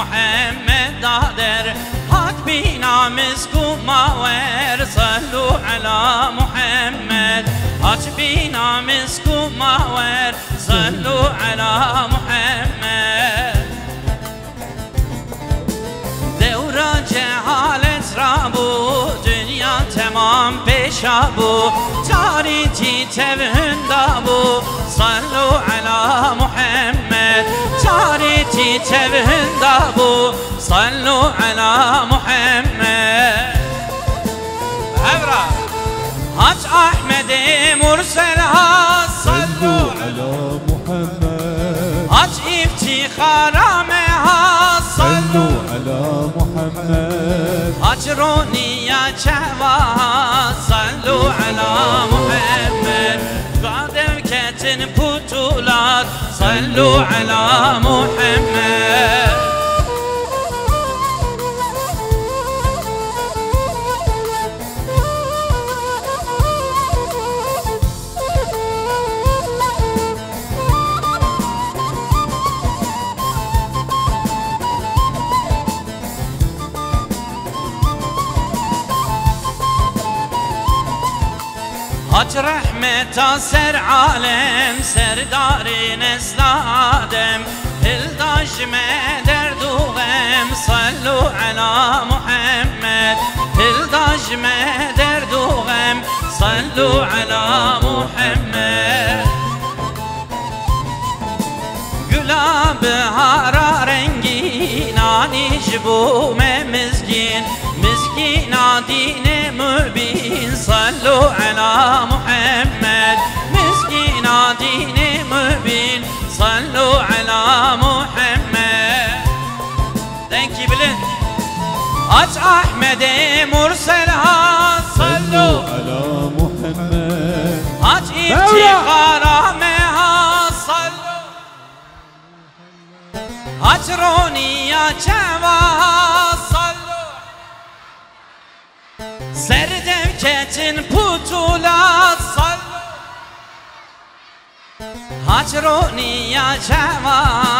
محمد دادر حق بنا مسكو ماور صلوا على محمد حق بنا مسكو ماور صلوا على محمد دورا cehalet rabu Dünya tamam peşa bu Tarihi tevhünda bu Sallu ala Muhammed Tarihi tevhünda bu Sallu ala Muhammed Evra Hac Ahmedi Mursel ha Sallu على محمد Hac iftihara meha Sallu صلوا على محمد أجروني يا شهوة صلوا على محمد قادم كتن بطولات صلوا على محمد Hac rahmeta ser alem Serdari nesl Adem Hildaş mederdugem Sallu ala Muhammed. Hildaş mederdugem Sallu ala Muhammed. Gülabı hara rengi Naniş bu memizgin. Mizgin adine mübin Sallu ala Muhammed Mizgin adine mübin Sallu ala Muhammed Denk bilin Aç Ahmet'e mursel ha Sallu على محمد Aç iftihara meha sallu Aç roniya çeva Serdevketin putula sallu Aç roniya çeva sallu ala